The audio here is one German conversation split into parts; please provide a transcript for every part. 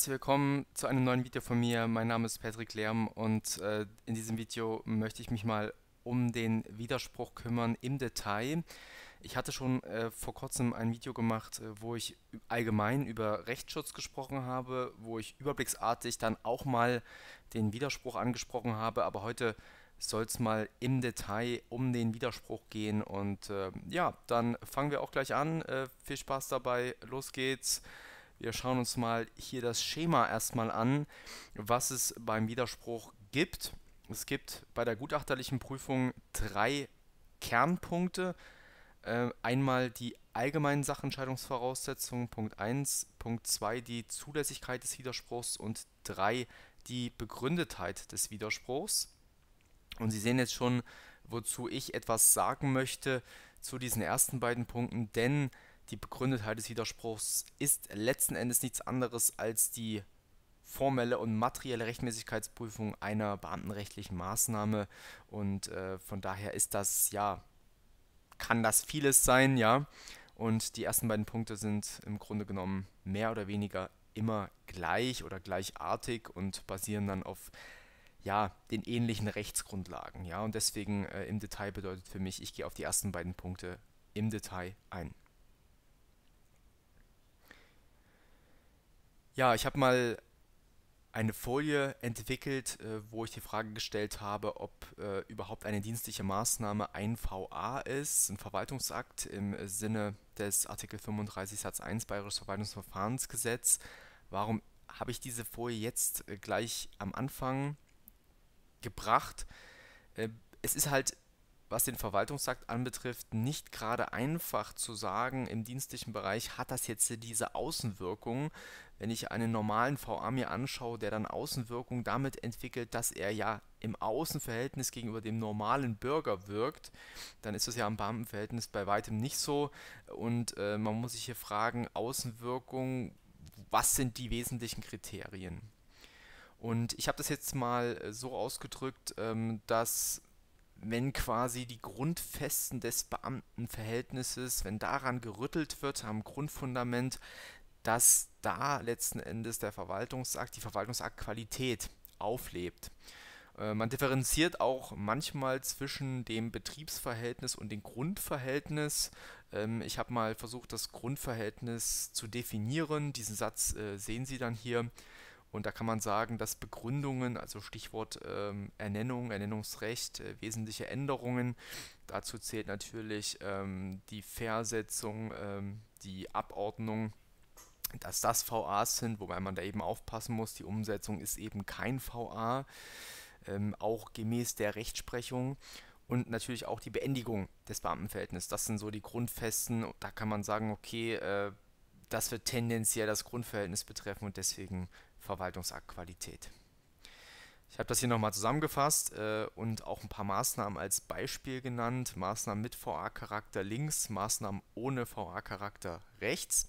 Herzlich willkommen zu einem neuen Video von mir. Mein Name ist Patrick Lärm und äh, in diesem Video möchte ich mich mal um den Widerspruch kümmern im Detail. Ich hatte schon äh, vor kurzem ein Video gemacht, äh, wo ich allgemein über Rechtsschutz gesprochen habe, wo ich überblicksartig dann auch mal den Widerspruch angesprochen habe, aber heute soll es mal im Detail um den Widerspruch gehen und äh, ja, dann fangen wir auch gleich an. Äh, viel Spaß dabei, los geht's. Wir schauen uns mal hier das Schema erstmal an, was es beim Widerspruch gibt. Es gibt bei der gutachterlichen Prüfung drei Kernpunkte. Äh, einmal die allgemeinen Sachentscheidungsvoraussetzungen, Punkt 1, Punkt 2 die Zulässigkeit des Widerspruchs und 3 die Begründetheit des Widerspruchs. Und Sie sehen jetzt schon, wozu ich etwas sagen möchte zu diesen ersten beiden Punkten, denn die Begründetheit des Widerspruchs ist letzten Endes nichts anderes als die formelle und materielle Rechtmäßigkeitsprüfung einer beamtenrechtlichen Maßnahme und äh, von daher ist das ja kann das vieles sein, ja. Und die ersten beiden Punkte sind im Grunde genommen mehr oder weniger immer gleich oder gleichartig und basieren dann auf ja, den ähnlichen Rechtsgrundlagen, ja. Und deswegen äh, im Detail bedeutet für mich, ich gehe auf die ersten beiden Punkte im Detail ein. Ja, ich habe mal eine Folie entwickelt, äh, wo ich die Frage gestellt habe, ob äh, überhaupt eine dienstliche Maßnahme ein VA ist, ein Verwaltungsakt im Sinne des Artikel 35 Satz 1 Bayerisches Verwaltungsverfahrensgesetz. Warum habe ich diese Folie jetzt äh, gleich am Anfang gebracht? Es ist halt was den Verwaltungsakt anbetrifft, nicht gerade einfach zu sagen, im dienstlichen Bereich hat das jetzt diese Außenwirkung. Wenn ich einen normalen VA mir anschaue, der dann Außenwirkung damit entwickelt, dass er ja im Außenverhältnis gegenüber dem normalen Bürger wirkt, dann ist das ja im Beamtenverhältnis bei weitem nicht so. Und äh, man muss sich hier fragen, Außenwirkung, was sind die wesentlichen Kriterien? Und ich habe das jetzt mal äh, so ausgedrückt, ähm, dass wenn quasi die Grundfesten des Beamtenverhältnisses, wenn daran gerüttelt wird am Grundfundament, dass da letzten Endes der Verwaltungsakt, die Verwaltungsaktqualität auflebt. Äh, man differenziert auch manchmal zwischen dem Betriebsverhältnis und dem Grundverhältnis. Ähm, ich habe mal versucht, das Grundverhältnis zu definieren. Diesen Satz äh, sehen Sie dann hier. Und da kann man sagen, dass Begründungen, also Stichwort ähm, Ernennung, Ernennungsrecht, äh, wesentliche Änderungen, dazu zählt natürlich ähm, die Versetzung, ähm, die Abordnung, dass das VAs sind, wobei man da eben aufpassen muss, die Umsetzung ist eben kein VA, ähm, auch gemäß der Rechtsprechung und natürlich auch die Beendigung des Beamtenverhältnisses. Das sind so die Grundfesten. Da kann man sagen, okay, äh, das wird tendenziell das Grundverhältnis betreffen und deswegen Verwaltungsaktqualität. Ich habe das hier nochmal zusammengefasst äh, und auch ein paar Maßnahmen als Beispiel genannt. Maßnahmen mit VA-Charakter links, Maßnahmen ohne VA-Charakter rechts.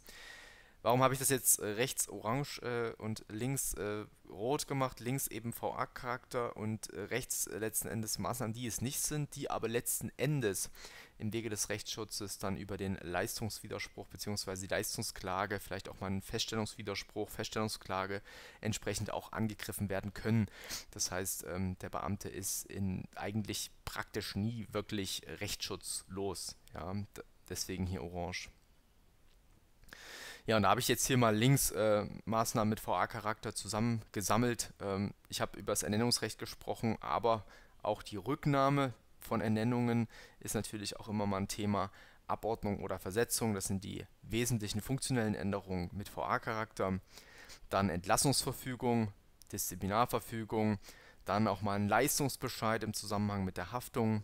Warum habe ich das jetzt äh, rechts orange äh, und links äh, rot gemacht? Links eben VA-Charakter und äh, rechts äh, letzten Endes Maßnahmen, die es nicht sind, die aber letzten Endes im Wege des Rechtsschutzes dann über den Leistungswiderspruch bzw. die Leistungsklage, vielleicht auch mal einen Feststellungswiderspruch, Feststellungsklage entsprechend auch angegriffen werden können. Das heißt, ähm, der Beamte ist in eigentlich praktisch nie wirklich rechtsschutzlos. Ja? Deswegen hier orange. Ja, und da habe ich jetzt hier mal links äh, Maßnahmen mit VA-Charakter zusammengesammelt. Ähm, ich habe über das Ernennungsrecht gesprochen, aber auch die Rücknahme von Ernennungen ist natürlich auch immer mal ein Thema. Abordnung oder Versetzung, das sind die wesentlichen funktionellen Änderungen mit VA-Charakter. Dann Entlassungsverfügung, Disziplinarverfügung, dann auch mal ein Leistungsbescheid im Zusammenhang mit der Haftung,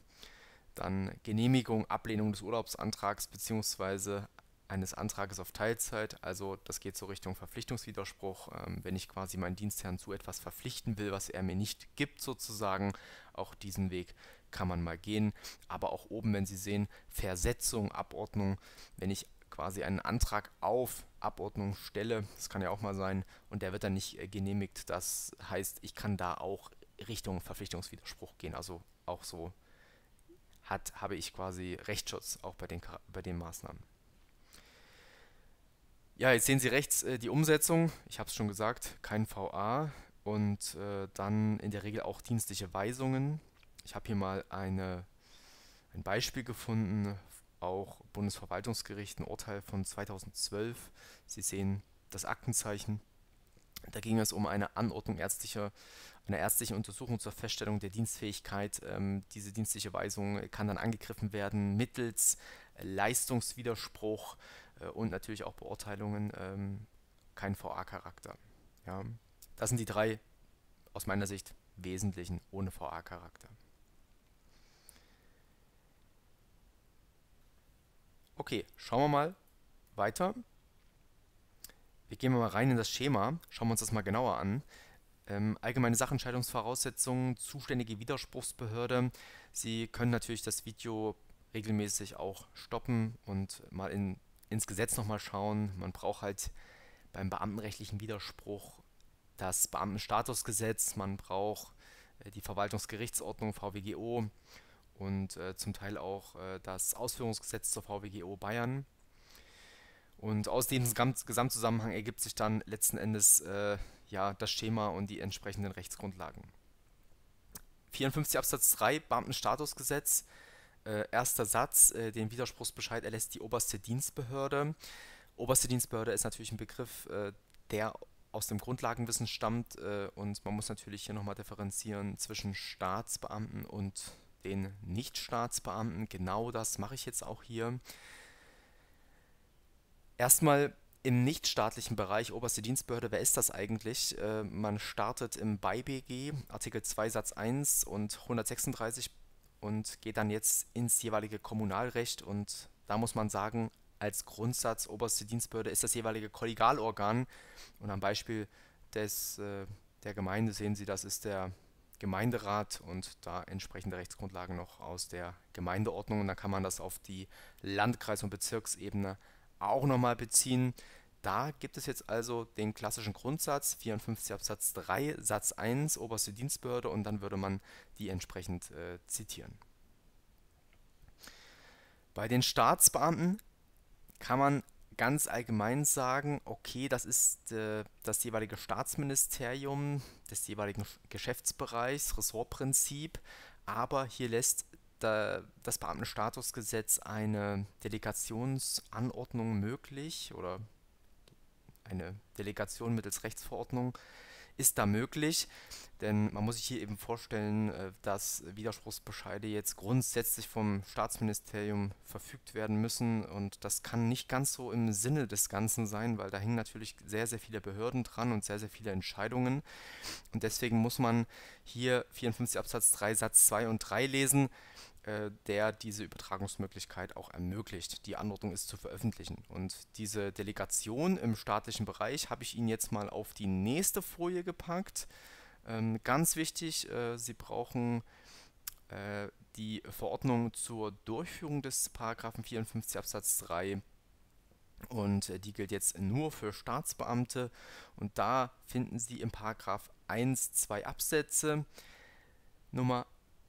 dann Genehmigung, Ablehnung des Urlaubsantrags bzw eines Antrages auf Teilzeit. Also das geht so Richtung Verpflichtungswiderspruch. Ähm, wenn ich quasi meinen Dienstherrn zu etwas verpflichten will, was er mir nicht gibt sozusagen, auch diesen Weg kann man mal gehen. Aber auch oben, wenn Sie sehen, Versetzung, Abordnung, wenn ich quasi einen Antrag auf Abordnung stelle, das kann ja auch mal sein, und der wird dann nicht äh, genehmigt, das heißt, ich kann da auch Richtung Verpflichtungswiderspruch gehen. Also auch so hat, habe ich quasi Rechtsschutz auch bei den, bei den Maßnahmen. Ja, jetzt sehen Sie rechts äh, die Umsetzung. Ich habe es schon gesagt, kein VA und äh, dann in der Regel auch dienstliche Weisungen. Ich habe hier mal eine, ein Beispiel gefunden, auch Bundesverwaltungsgericht, ein Urteil von 2012. Sie sehen das Aktenzeichen. Da ging es um eine Anordnung ärztlicher, einer ärztlichen Untersuchung zur Feststellung der Dienstfähigkeit. Ähm, diese dienstliche Weisung kann dann angegriffen werden mittels Leistungswiderspruch und natürlich auch Beurteilungen, ähm, kein VA-Charakter. Ja. Das sind die drei aus meiner Sicht wesentlichen ohne VA-Charakter. Okay, schauen wir mal weiter. Wir gehen mal rein in das Schema, schauen wir uns das mal genauer an. Ähm, allgemeine Sachentscheidungsvoraussetzungen, zuständige Widerspruchsbehörde. Sie können natürlich das Video regelmäßig auch stoppen und mal in, ins Gesetz nochmal schauen. Man braucht halt beim beamtenrechtlichen Widerspruch das Beamtenstatusgesetz, man braucht äh, die Verwaltungsgerichtsordnung VWGO und äh, zum Teil auch äh, das Ausführungsgesetz zur VWGO Bayern. Und aus diesem Gesamtzusammenhang ergibt sich dann letzten Endes äh, ja, das Schema und die entsprechenden Rechtsgrundlagen. 54 Absatz 3 Beamtenstatusgesetz, äh, erster Satz, äh, den Widerspruchsbescheid erlässt die oberste Dienstbehörde. Oberste Dienstbehörde ist natürlich ein Begriff, äh, der aus dem Grundlagenwissen stammt äh, und man muss natürlich hier nochmal differenzieren zwischen Staatsbeamten und den Nichtstaatsbeamten. Genau das mache ich jetzt auch hier. Erstmal im nichtstaatlichen Bereich, oberste Dienstbehörde, wer ist das eigentlich? Äh, man startet im BeiBG, Artikel 2 Satz 1 und 136 und geht dann jetzt ins jeweilige Kommunalrecht. Und da muss man sagen, als Grundsatz oberste Dienstbehörde ist das jeweilige Kollegialorgan. Und am Beispiel des, äh, der Gemeinde sehen Sie, das ist der Gemeinderat und da entsprechende Rechtsgrundlagen noch aus der Gemeindeordnung. Und da kann man das auf die Landkreis- und Bezirksebene auch nochmal beziehen. Da gibt es jetzt also den klassischen Grundsatz 54 Absatz 3 Satz 1 oberste Dienstbehörde und dann würde man die entsprechend äh, zitieren. Bei den Staatsbeamten kann man ganz allgemein sagen, okay, das ist äh, das jeweilige Staatsministerium des jeweiligen Geschäftsbereichs, Ressortprinzip, aber hier lässt da, das Beamtenstatusgesetz eine Delegationsanordnung möglich oder eine Delegation mittels Rechtsverordnung ist da möglich, denn man muss sich hier eben vorstellen, äh, dass Widerspruchsbescheide jetzt grundsätzlich vom Staatsministerium verfügt werden müssen. Und das kann nicht ganz so im Sinne des Ganzen sein, weil da hängen natürlich sehr, sehr viele Behörden dran und sehr, sehr viele Entscheidungen. Und deswegen muss man hier 54 Absatz 3 Satz 2 und 3 lesen äh, der diese Übertragungsmöglichkeit auch ermöglicht. Die Anordnung ist zu veröffentlichen. Und diese Delegation im staatlichen Bereich habe ich Ihnen jetzt mal auf die nächste Folie gepackt. Ähm, ganz wichtig, äh, Sie brauchen äh, die Verordnung zur Durchführung des Paragraphen 54 Absatz 3 und äh, die gilt jetzt nur für Staatsbeamte und da finden Sie im Paragraph 1 zwei Absätze. Nummer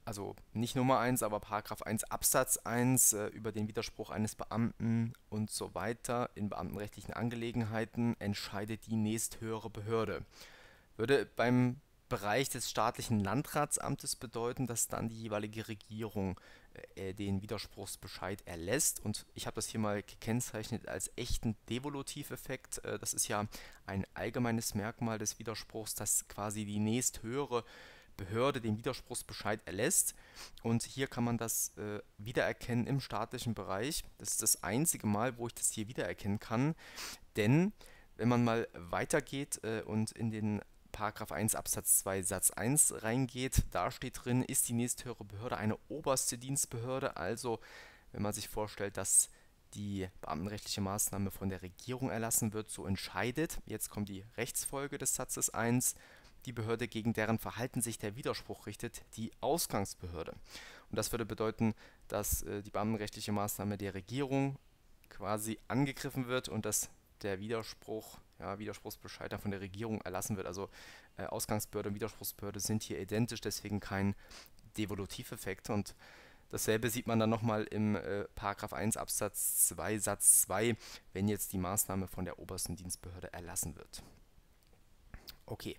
also nicht Nummer 1, aber Paragraph 1 Absatz 1 äh, über den Widerspruch eines Beamten und so weiter in beamtenrechtlichen Angelegenheiten entscheidet die nächsthöhere Behörde. Würde beim Bereich des staatlichen Landratsamtes bedeuten, dass dann die jeweilige Regierung äh, den Widerspruchsbescheid erlässt. Und ich habe das hier mal gekennzeichnet als echten Devolutiveffekt. Äh, das ist ja ein allgemeines Merkmal des Widerspruchs, dass quasi die nächsthöhere Behörde den Widerspruchsbescheid erlässt. Und hier kann man das äh, wiedererkennen im staatlichen Bereich. Das ist das einzige Mal, wo ich das hier wiedererkennen kann. Denn wenn man mal weitergeht äh, und in den Paragraph 1 Absatz 2 Satz 1 reingeht, da steht drin, ist die nächsthöhere Behörde eine oberste Dienstbehörde. Also wenn man sich vorstellt, dass die beamtenrechtliche Maßnahme von der Regierung erlassen wird, so entscheidet, jetzt kommt die Rechtsfolge des Satzes 1, die Behörde, gegen deren Verhalten sich der Widerspruch richtet, die Ausgangsbehörde. Und das würde bedeuten, dass äh, die beamtenrechtliche Maßnahme der Regierung quasi angegriffen wird und dass der Widerspruch, ja, Widerspruchsbescheid von der Regierung erlassen wird. Also äh, Ausgangsbehörde und Widerspruchsbehörde sind hier identisch, deswegen kein Devolutiveffekt. Und Dasselbe sieht man dann nochmal im äh, Paragraph 1 Absatz 2 Satz 2, wenn jetzt die Maßnahme von der obersten Dienstbehörde erlassen wird. Okay,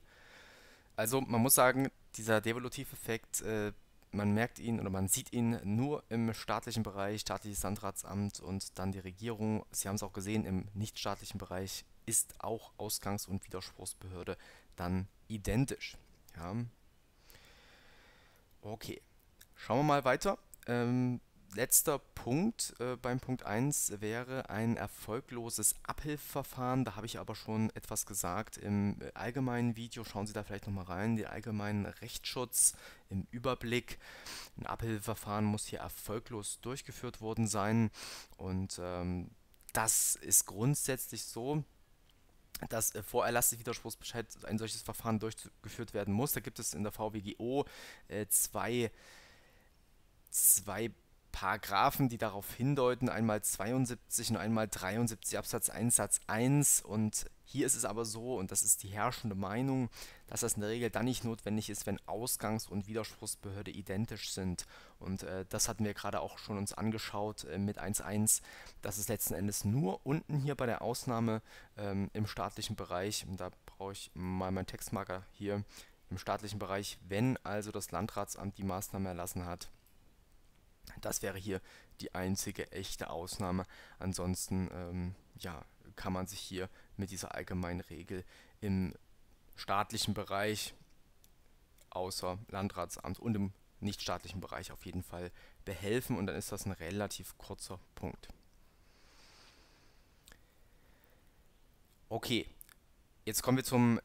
also man muss sagen, dieser Devolutiveffekt, äh, man merkt ihn oder man sieht ihn nur im staatlichen Bereich, staatliches Landratsamt und dann die Regierung. Sie haben es auch gesehen, im nichtstaatlichen Bereich ist auch Ausgangs- und Widerspruchsbehörde dann identisch. Ja. Okay, schauen wir mal weiter. Ähm, letzter Punkt äh, beim Punkt 1 wäre ein erfolgloses Abhilfverfahren. Da habe ich aber schon etwas gesagt im allgemeinen Video. Schauen Sie da vielleicht nochmal rein. Den allgemeinen Rechtsschutz im Überblick. Ein Abhilfeverfahren muss hier erfolglos durchgeführt worden sein. Und ähm, das ist grundsätzlich so, dass äh, vor Erlass des Widerspruchsbescheid ein solches Verfahren durchgeführt werden muss. Da gibt es in der VWGO äh, zwei, zwei Paragraphen, die darauf hindeuten, einmal 72 und einmal 73 Absatz 1 Satz 1 und hier ist es aber so, und das ist die herrschende Meinung, dass das in der Regel dann nicht notwendig ist, wenn Ausgangs- und Widerspruchsbehörde identisch sind. Und äh, das hatten wir gerade auch schon uns angeschaut äh, mit 1.1, dass es letzten Endes nur unten hier bei der Ausnahme ähm, im staatlichen Bereich, und da brauche ich mal meinen Textmarker hier, im staatlichen Bereich, wenn also das Landratsamt die Maßnahme erlassen hat, das wäre hier die einzige echte Ausnahme. Ansonsten ähm, ja, kann man sich hier mit dieser allgemeinen Regel im staatlichen Bereich außer Landratsamt und im nichtstaatlichen Bereich auf jeden Fall behelfen und dann ist das ein relativ kurzer Punkt. Okay, jetzt kommen wir zum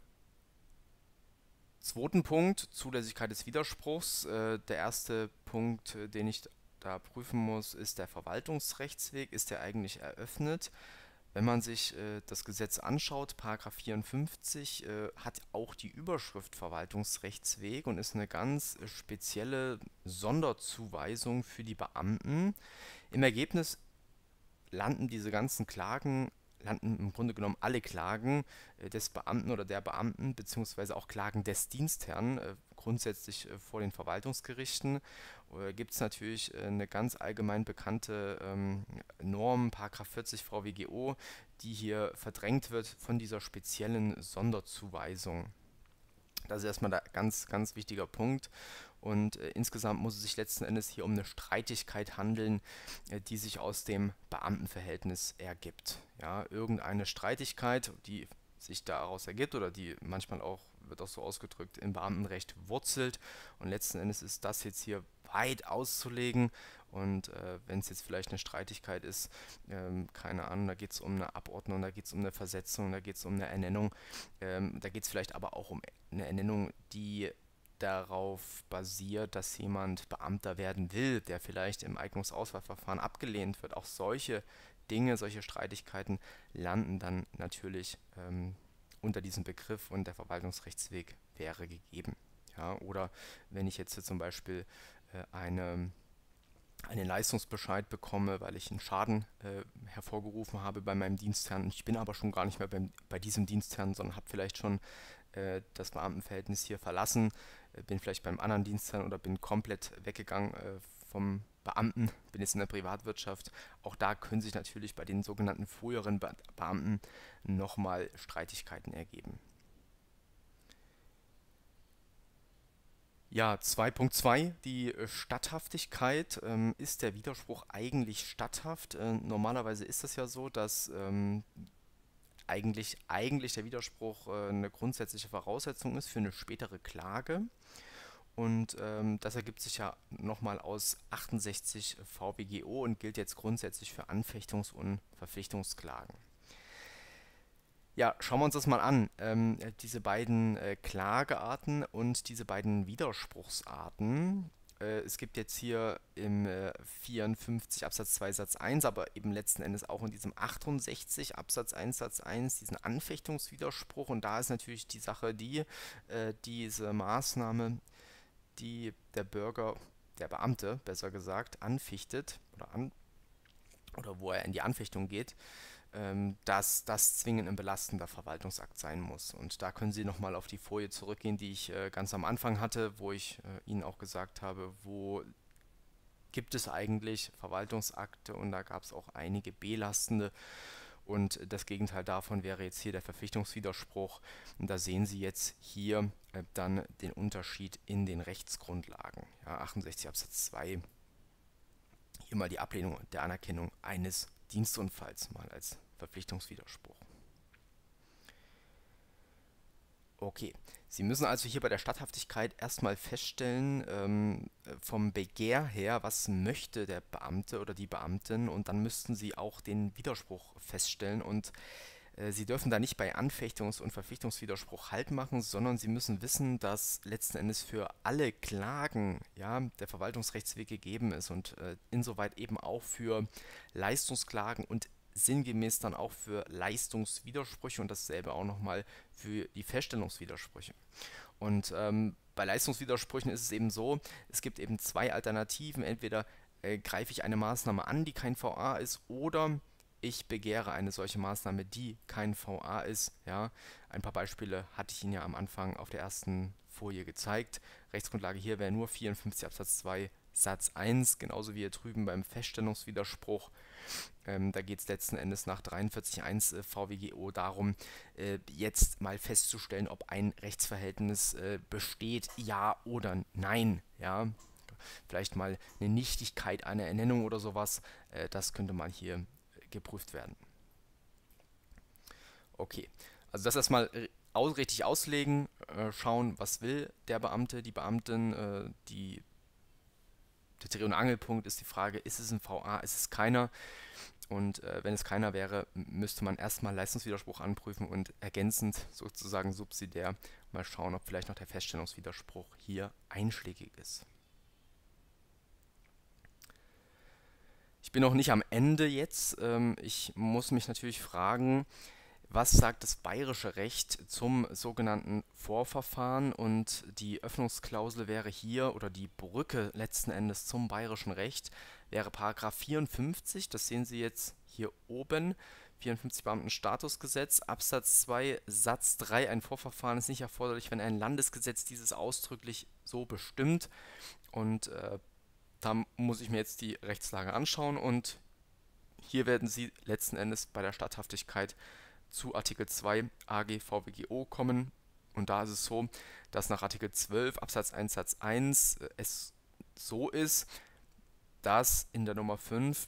zweiten Punkt, Zulässigkeit des Widerspruchs. Äh, der erste Punkt, äh, den ich da prüfen muss, ist der Verwaltungsrechtsweg, ist der eigentlich eröffnet? Wenn man sich äh, das Gesetz anschaut, Paragraph 54 äh, hat auch die Überschrift Verwaltungsrechtsweg und ist eine ganz spezielle Sonderzuweisung für die Beamten. Im Ergebnis landen diese ganzen Klagen landen im Grunde genommen alle Klagen äh, des Beamten oder der Beamten beziehungsweise auch Klagen des Dienstherrn äh, grundsätzlich äh, vor den Verwaltungsgerichten. Gibt es natürlich eine ganz allgemein bekannte ähm, Norm, 40 VWGO, die hier verdrängt wird von dieser speziellen Sonderzuweisung. Das ist erstmal ein ganz, ganz wichtiger Punkt. Und äh, insgesamt muss es sich letzten Endes hier um eine Streitigkeit handeln, äh, die sich aus dem Beamtenverhältnis ergibt. Ja, irgendeine Streitigkeit, die sich daraus ergibt oder die manchmal auch, wird auch so ausgedrückt, im Beamtenrecht wurzelt. Und letzten Endes ist das jetzt hier weit auszulegen. Und äh, wenn es jetzt vielleicht eine Streitigkeit ist, ähm, keine Ahnung, da geht es um eine Abordnung, da geht es um eine Versetzung, da geht es um eine Ernennung, ähm, da geht es vielleicht aber auch um eine Ernennung, die darauf basiert, dass jemand Beamter werden will, der vielleicht im Eignungsauswahlverfahren abgelehnt wird. Auch solche Dinge, solche Streitigkeiten landen dann natürlich ähm, unter diesem Begriff und der Verwaltungsrechtsweg wäre gegeben. Ja, oder wenn ich jetzt zum Beispiel äh, eine, einen Leistungsbescheid bekomme, weil ich einen Schaden äh, hervorgerufen habe bei meinem Dienstherrn. Ich bin aber schon gar nicht mehr beim, bei diesem Dienstherrn, sondern habe vielleicht schon äh, das Beamtenverhältnis hier verlassen, bin vielleicht beim anderen Dienstherrn oder bin komplett weggegangen äh, vom Beamten, bin jetzt in der Privatwirtschaft. Auch da können sich natürlich bei den sogenannten früheren Be Beamten nochmal Streitigkeiten ergeben. Ja, 2.2, die äh, Statthaftigkeit. Ähm, ist der Widerspruch eigentlich statthaft? Äh, normalerweise ist es ja so, dass ähm, eigentlich, eigentlich der Widerspruch äh, eine grundsätzliche Voraussetzung ist für eine spätere Klage. Und ähm, das ergibt sich ja nochmal aus 68 VWGO und gilt jetzt grundsätzlich für Anfechtungs- und Verpflichtungsklagen. Ja, schauen wir uns das mal an. Ähm, diese beiden äh, Klagearten und diese beiden Widerspruchsarten. Äh, es gibt jetzt hier im äh, 54 Absatz 2 Satz 1, aber eben letzten Endes auch in diesem 68 Absatz 1 Satz 1 diesen Anfechtungswiderspruch. Und da ist natürlich die Sache die, äh, diese Maßnahme, die der Bürger, der Beamte besser gesagt, anfichtet oder, an, oder wo er in die Anfechtung geht, dass das zwingend ein belastender Verwaltungsakt sein muss. Und da können Sie nochmal auf die Folie zurückgehen, die ich äh, ganz am Anfang hatte, wo ich äh, Ihnen auch gesagt habe, wo gibt es eigentlich Verwaltungsakte und da gab es auch einige belastende. Und das Gegenteil davon wäre jetzt hier der Verpflichtungswiderspruch. Und da sehen Sie jetzt hier äh, dann den Unterschied in den Rechtsgrundlagen. Ja, 68 Absatz 2. Hier mal die Ablehnung der Anerkennung eines Dienstunfalls mal als Verpflichtungswiderspruch. Okay, Sie müssen also hier bei der Statthaftigkeit erstmal feststellen, ähm, vom Begehr her, was möchte der Beamte oder die Beamtin? Und dann müssten Sie auch den Widerspruch feststellen. Und äh, Sie dürfen da nicht bei Anfechtungs- und Verpflichtungswiderspruch Halt machen, sondern Sie müssen wissen, dass letzten Endes für alle Klagen ja, der Verwaltungsrechtsweg gegeben ist. Und äh, insoweit eben auch für Leistungsklagen und sinngemäß dann auch für Leistungswidersprüche und dasselbe auch nochmal für die Feststellungswidersprüche. Und ähm, bei Leistungswidersprüchen ist es eben so, es gibt eben zwei Alternativen. Entweder äh, greife ich eine Maßnahme an, die kein VA ist, oder ich begehre eine solche Maßnahme, die kein VA ist. Ja, ein paar Beispiele hatte ich Ihnen ja am Anfang auf der ersten Folie gezeigt. Rechtsgrundlage hier wäre nur 54 Absatz 2 Satz 1, genauso wie hier drüben beim Feststellungswiderspruch. Ähm, da geht es letzten Endes nach 43.1 äh, VWGO darum, äh, jetzt mal festzustellen, ob ein Rechtsverhältnis äh, besteht, ja oder nein. Ja? Vielleicht mal eine Nichtigkeit einer Ernennung oder sowas, äh, das könnte mal hier äh, geprüft werden. Okay, also das erstmal aus, richtig auslegen, schauen, was will der Beamte, die Beamtin, die der Dreh- und Angelpunkt ist die Frage, ist es ein VA, ist es keiner? Und äh, wenn es keiner wäre, müsste man erstmal Leistungswiderspruch anprüfen und ergänzend sozusagen subsidiär mal schauen, ob vielleicht noch der Feststellungswiderspruch hier einschlägig ist. Ich bin noch nicht am Ende jetzt. Ähm, ich muss mich natürlich fragen, was sagt das bayerische Recht zum sogenannten Vorverfahren? Und die Öffnungsklausel wäre hier oder die Brücke letzten Endes zum bayerischen Recht wäre Paragraph 54, das sehen Sie jetzt hier oben, 54 Beamtenstatusgesetz, Absatz 2 Satz 3, ein Vorverfahren ist nicht erforderlich, wenn ein Landesgesetz dieses ausdrücklich so bestimmt. Und äh, da muss ich mir jetzt die Rechtslage anschauen. Und hier werden Sie letzten Endes bei der Statthaftigkeit zu Artikel 2 AG VWGO kommen. Und da ist es so, dass nach Artikel 12 Absatz 1 Satz 1 äh, es so ist, dass in der Nummer 5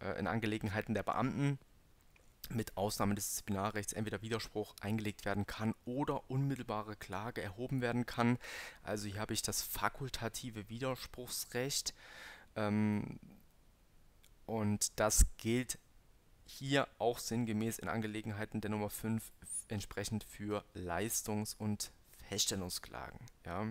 äh, in Angelegenheiten der Beamten mit Ausnahme des Disziplinarrechts entweder Widerspruch eingelegt werden kann oder unmittelbare Klage erhoben werden kann. Also hier habe ich das fakultative Widerspruchsrecht ähm, und das gilt hier auch sinngemäß in Angelegenheiten der Nummer 5 entsprechend für Leistungs- und Feststellungsklagen. Ja.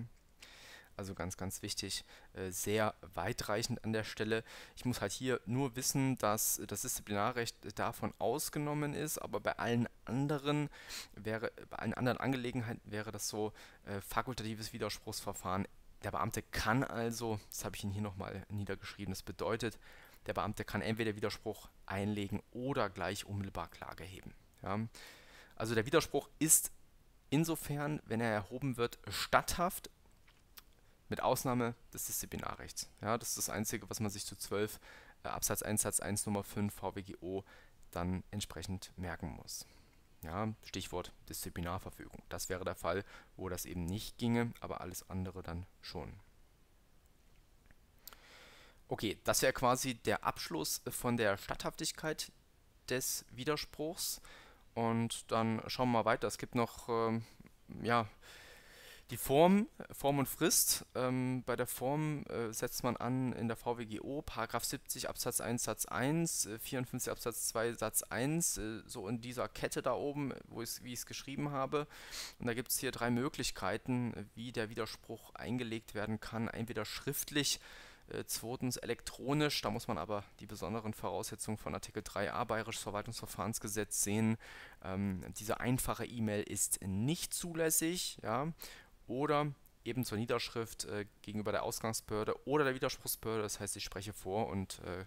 Also ganz, ganz wichtig, äh, sehr weitreichend an der Stelle. Ich muss halt hier nur wissen, dass das Disziplinarrecht davon ausgenommen ist, aber bei allen anderen wäre, bei allen anderen Angelegenheiten wäre das so äh, fakultatives Widerspruchsverfahren. Der Beamte kann also, das habe ich Ihnen hier nochmal niedergeschrieben, das bedeutet, der Beamte kann entweder Widerspruch einlegen oder gleich unmittelbar Klage erheben. Ja. Also der Widerspruch ist insofern, wenn er erhoben wird, statthaft, mit Ausnahme des Disziplinarrechts. Ja, das ist das Einzige, was man sich zu 12 äh, Absatz 1 Satz 1 Nummer 5 VWGO dann entsprechend merken muss. Ja, Stichwort Disziplinarverfügung. Das wäre der Fall, wo das eben nicht ginge, aber alles andere dann schon. Okay, das wäre quasi der Abschluss von der Statthaftigkeit des Widerspruchs. Und dann schauen wir mal weiter. Es gibt noch ähm, ja, die Form, Form und Frist. Ähm, bei der Form äh, setzt man an in der VWGO, Paragraph 70 Absatz 1 Satz 1, äh, 54 Absatz 2 Satz 1, äh, so in dieser Kette da oben, wo wie ich es geschrieben habe. Und da gibt es hier drei Möglichkeiten, wie der Widerspruch eingelegt werden kann. Entweder schriftlich, äh, zweitens elektronisch, da muss man aber die besonderen Voraussetzungen von Artikel 3a Bayerisches Verwaltungsverfahrensgesetz sehen. Ähm, diese einfache E-Mail ist nicht zulässig, ja, oder eben zur Niederschrift äh, gegenüber der Ausgangsbehörde oder der Widerspruchsbehörde, das heißt, ich spreche vor und äh,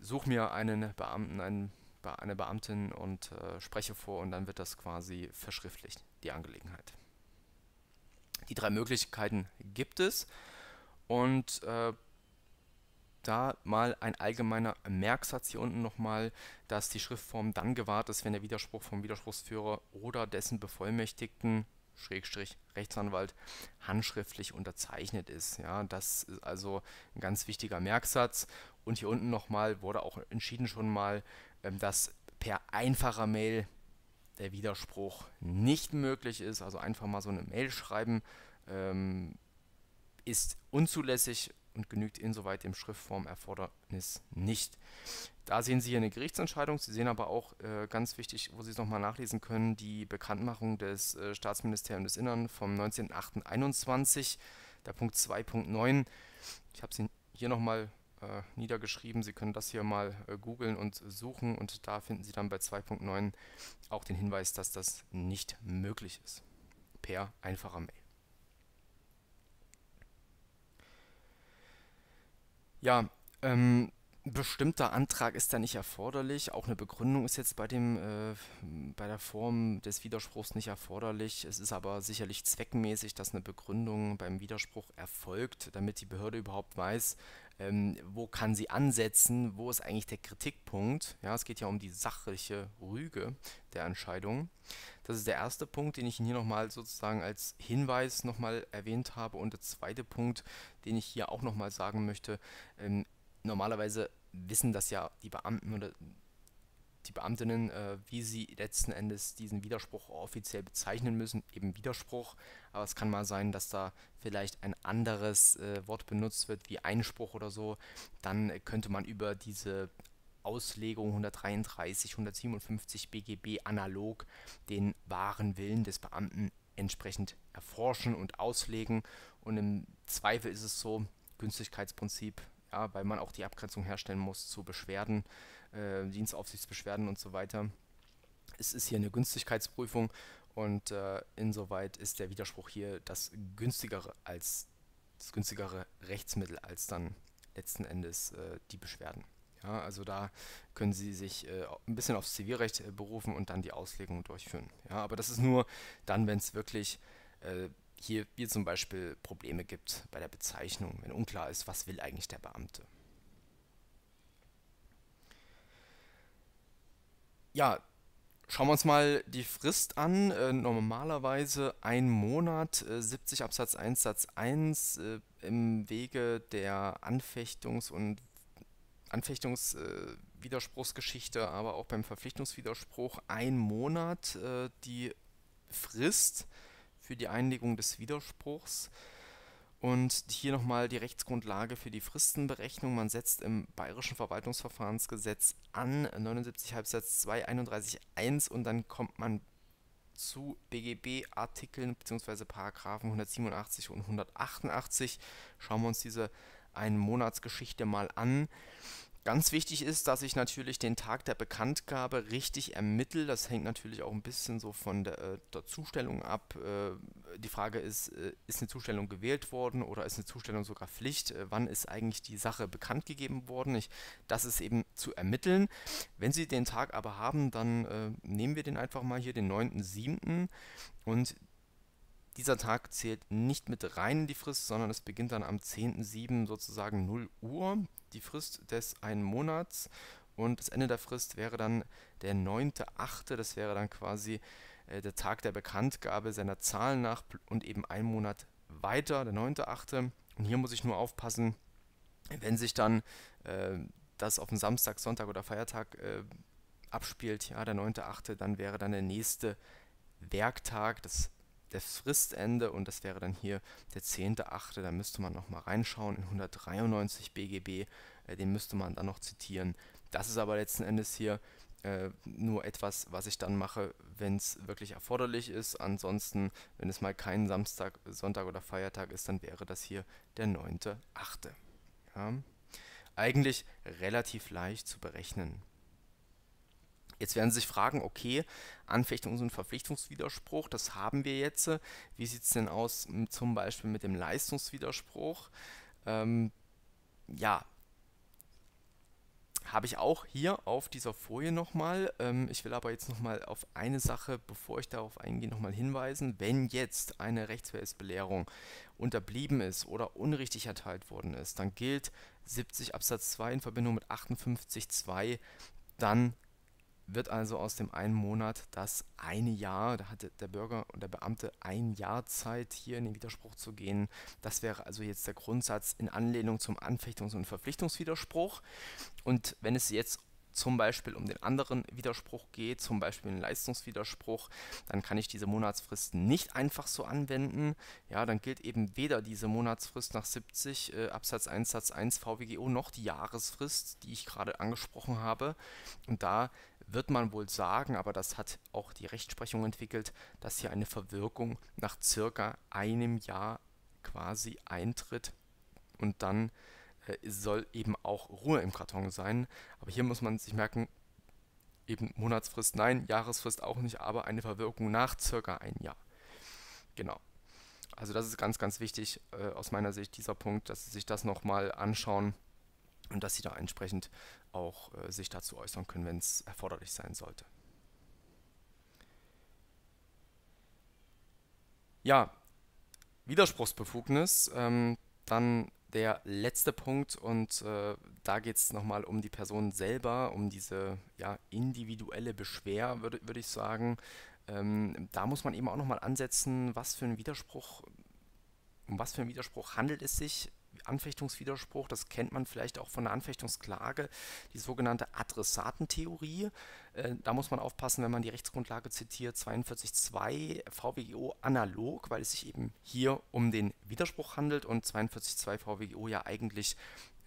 suche mir einen Beamten, einen, eine Beamtin und äh, spreche vor und dann wird das quasi verschriftlicht, die Angelegenheit. Die drei Möglichkeiten gibt es. Und äh, da mal ein allgemeiner Merksatz hier unten nochmal, dass die Schriftform dann gewahrt ist, wenn der Widerspruch vom Widerspruchsführer oder dessen Bevollmächtigten Schrägstrich Rechtsanwalt handschriftlich unterzeichnet ist. Ja, das ist also ein ganz wichtiger Merksatz. Und hier unten nochmal wurde auch entschieden schon mal, ähm, dass per einfacher Mail der Widerspruch nicht möglich ist. Also einfach mal so eine Mail schreiben ähm, ist unzulässig und genügt insoweit dem Schriftformerfordernis nicht. Da sehen Sie hier eine Gerichtsentscheidung. Sie sehen aber auch äh, ganz wichtig, wo Sie es nochmal nachlesen können, die Bekanntmachung des äh, Staatsministeriums des Innern vom 19.08.21, der Punkt 2.9. Ich habe Sie hier nochmal äh, niedergeschrieben. Sie können das hier mal äh, googeln und suchen und da finden Sie dann bei 2.9 auch den Hinweis, dass das nicht möglich ist. Per einfacher Mail. Ja, ähm, bestimmter Antrag ist da nicht erforderlich. Auch eine Begründung ist jetzt bei, dem, äh, bei der Form des Widerspruchs nicht erforderlich. Es ist aber sicherlich zweckmäßig, dass eine Begründung beim Widerspruch erfolgt, damit die Behörde überhaupt weiß, ähm, wo kann sie ansetzen, wo ist eigentlich der Kritikpunkt. Ja, es geht ja um die sachliche Rüge der Entscheidung. Das ist der erste Punkt, den ich Ihnen hier nochmal sozusagen als Hinweis nochmal erwähnt habe. Und der zweite Punkt, den ich hier auch nochmal sagen möchte, ähm, normalerweise wissen das ja die Beamten oder die Beamtinnen, äh, wie sie letzten Endes diesen Widerspruch offiziell bezeichnen müssen, eben Widerspruch. Aber es kann mal sein, dass da vielleicht ein anderes äh, Wort benutzt wird, wie Einspruch oder so. Dann könnte man über diese Auslegung 133, 157 BGB analog den wahren Willen des Beamten entsprechend erforschen und auslegen. Und im Zweifel ist es so, Günstigkeitsprinzip, ja, weil man auch die Abgrenzung herstellen muss zu Beschwerden äh, Dienstaufsichtsbeschwerden und so weiter. Es ist hier eine Günstigkeitsprüfung und äh, insoweit ist der Widerspruch hier das günstigere als das günstigere Rechtsmittel als dann letzten Endes äh, die Beschwerden. Ja, also da können Sie sich äh, ein bisschen aufs Zivilrecht äh, berufen und dann die Auslegung durchführen. Ja, aber das ist nur dann, wenn es wirklich äh, hier, hier zum Beispiel Probleme gibt bei der Bezeichnung, wenn unklar ist, was will eigentlich der Beamte. Ja, schauen wir uns mal die Frist an. Äh, normalerweise ein Monat, äh, 70 Absatz 1 Satz 1 äh, im Wege der Anfechtungs- und Anfechtungswiderspruchsgeschichte, äh, aber auch beim Verpflichtungswiderspruch ein Monat äh, die Frist für die Einlegung des Widerspruchs. Und hier nochmal die Rechtsgrundlage für die Fristenberechnung. Man setzt im Bayerischen Verwaltungsverfahrensgesetz an 79 Halbsatz 2 31 1 und dann kommt man zu BGB-Artikeln bzw. Paragraphen 187 und 188. Schauen wir uns diese Einmonatsgeschichte mal an. Ganz wichtig ist, dass ich natürlich den Tag der Bekanntgabe richtig ermittle. Das hängt natürlich auch ein bisschen so von der, äh, der Zustellung ab. Äh, die Frage ist, äh, ist eine Zustellung gewählt worden oder ist eine Zustellung sogar Pflicht? Wann ist eigentlich die Sache bekannt gegeben worden? Ich, das ist eben zu ermitteln. Wenn Sie den Tag aber haben, dann äh, nehmen wir den einfach mal hier, den 9.7. und dieser Tag zählt nicht mit rein in die Frist, sondern es beginnt dann am 10.07. sozusagen 0 Uhr die Frist des einen Monats und das Ende der Frist wäre dann der 9.8., das wäre dann quasi äh, der Tag der Bekanntgabe seiner Zahlen nach und eben ein Monat weiter, der 9.8. Und hier muss ich nur aufpassen, wenn sich dann äh, das auf den Samstag, Sonntag oder Feiertag äh, abspielt, ja, der 9.8., dann wäre dann der nächste Werktag, das das Fristende und das wäre dann hier der 10.8., da müsste man nochmal reinschauen in 193 BGB, äh, den müsste man dann noch zitieren. Das ist aber letzten Endes hier äh, nur etwas, was ich dann mache, wenn es wirklich erforderlich ist. Ansonsten, wenn es mal kein Samstag, Sonntag oder Feiertag ist, dann wäre das hier der 9.8. Ja. Eigentlich relativ leicht zu berechnen. Jetzt werden Sie sich fragen, okay, Anfechtungs- und Verpflichtungswiderspruch, das haben wir jetzt. Wie sieht es denn aus zum Beispiel mit dem Leistungswiderspruch? Ähm, ja, habe ich auch hier auf dieser Folie nochmal. Ähm, ich will aber jetzt nochmal auf eine Sache, bevor ich darauf eingehe, nochmal hinweisen. Wenn jetzt eine Rechtsverhältnisbelehrung unterblieben ist oder unrichtig erteilt worden ist, dann gilt 70 Absatz 2 in Verbindung mit 58.2 dann wird also aus dem einen Monat das eine Jahr, da hat der Bürger und der Beamte ein Jahr Zeit, hier in den Widerspruch zu gehen. Das wäre also jetzt der Grundsatz in Anlehnung zum Anfechtungs- und Verpflichtungswiderspruch. Und wenn es jetzt zum Beispiel um den anderen Widerspruch geht, zum Beispiel einen Leistungswiderspruch, dann kann ich diese Monatsfrist nicht einfach so anwenden. Ja, dann gilt eben weder diese Monatsfrist nach 70 äh, Absatz 1 Satz 1 VWGO noch die Jahresfrist, die ich gerade angesprochen habe. Und da wird man wohl sagen, aber das hat auch die Rechtsprechung entwickelt, dass hier eine Verwirkung nach circa einem Jahr quasi eintritt und dann äh, soll eben auch Ruhe im Karton sein. Aber hier muss man sich merken, eben Monatsfrist nein, Jahresfrist auch nicht, aber eine Verwirkung nach circa ein Jahr. Genau. Also das ist ganz, ganz wichtig äh, aus meiner Sicht, dieser Punkt, dass Sie sich das nochmal anschauen und dass Sie da entsprechend auch äh, sich dazu äußern können, wenn es erforderlich sein sollte. Ja, Widerspruchsbefugnis. Ähm, dann der letzte Punkt und äh, da geht es nochmal um die Person selber, um diese ja, individuelle Beschwer, würde würd ich sagen. Ähm, da muss man eben auch nochmal ansetzen, was für ein Widerspruch, um was für einen Widerspruch handelt es sich Anfechtungswiderspruch, das kennt man vielleicht auch von der Anfechtungsklage, die sogenannte Adressatentheorie. Äh, da muss man aufpassen, wenn man die Rechtsgrundlage zitiert, 42.2 VWGO analog, weil es sich eben hier um den Widerspruch handelt und 42.2 VWGO ja eigentlich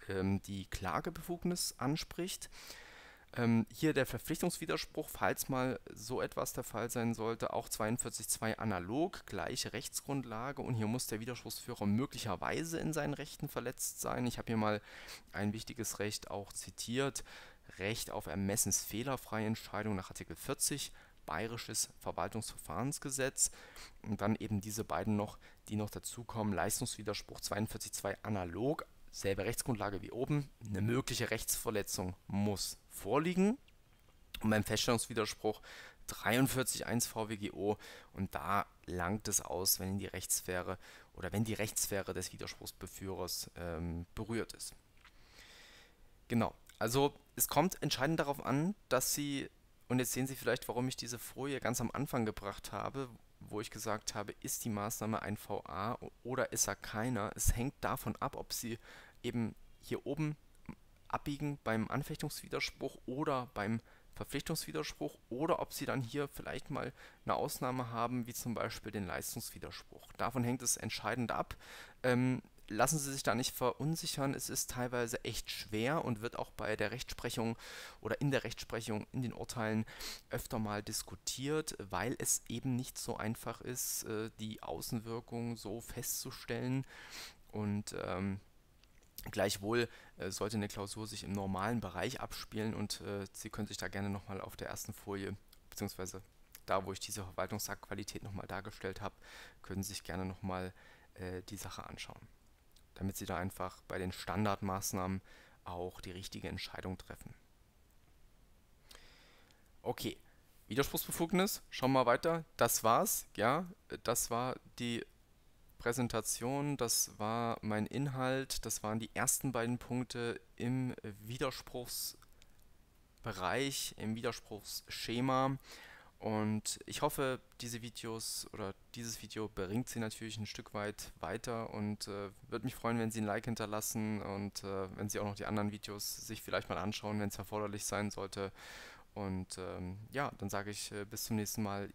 ähm, die Klagebefugnis anspricht. Ähm, hier der Verpflichtungswiderspruch, falls mal so etwas der Fall sein sollte, auch 42.2 analog, gleiche Rechtsgrundlage. Und hier muss der Widerspruchsführer möglicherweise in seinen Rechten verletzt sein. Ich habe hier mal ein wichtiges Recht auch zitiert, Recht auf ermessensfehlerfreie Entscheidung nach Artikel 40 Bayerisches Verwaltungsverfahrensgesetz. Und dann eben diese beiden noch, die noch dazukommen, Leistungswiderspruch 42.2 analog, selbe Rechtsgrundlage wie oben, eine mögliche Rechtsverletzung muss vorliegen. Und beim Feststellungswiderspruch 43.1 VWGO und da langt es aus, wenn die Rechtssphäre oder wenn die Rechtssphäre des Widerspruchsbeführers ähm, berührt ist. Genau, also es kommt entscheidend darauf an, dass Sie, und jetzt sehen Sie vielleicht, warum ich diese Folie ganz am Anfang gebracht habe, wo ich gesagt habe, ist die Maßnahme ein VA oder ist er keiner. Es hängt davon ab, ob Sie eben hier oben abbiegen beim Anfechtungswiderspruch oder beim Verpflichtungswiderspruch oder ob Sie dann hier vielleicht mal eine Ausnahme haben, wie zum Beispiel den Leistungswiderspruch. Davon hängt es entscheidend ab. Ähm, lassen Sie sich da nicht verunsichern. Es ist teilweise echt schwer und wird auch bei der Rechtsprechung oder in der Rechtsprechung in den Urteilen öfter mal diskutiert, weil es eben nicht so einfach ist, äh, die Außenwirkung so festzustellen. Und ähm, Gleichwohl äh, sollte eine Klausur sich im normalen Bereich abspielen und äh, Sie können sich da gerne nochmal auf der ersten Folie, beziehungsweise da, wo ich diese Verwaltungsaktqualität nochmal dargestellt habe, können Sie sich gerne nochmal äh, die Sache anschauen, damit Sie da einfach bei den Standardmaßnahmen auch die richtige Entscheidung treffen. Okay, Widerspruchsbefugnis, schauen wir mal weiter. Das war's, ja, das war die Präsentation, das war mein Inhalt, das waren die ersten beiden Punkte im Widerspruchsbereich, im Widerspruchsschema. Und ich hoffe, diese Videos oder dieses Video bringt Sie natürlich ein Stück weit weiter und äh, würde mich freuen, wenn Sie ein Like hinterlassen und äh, wenn Sie auch noch die anderen Videos sich vielleicht mal anschauen, wenn es erforderlich sein sollte. Und ähm, ja, dann sage ich äh, bis zum nächsten Mal.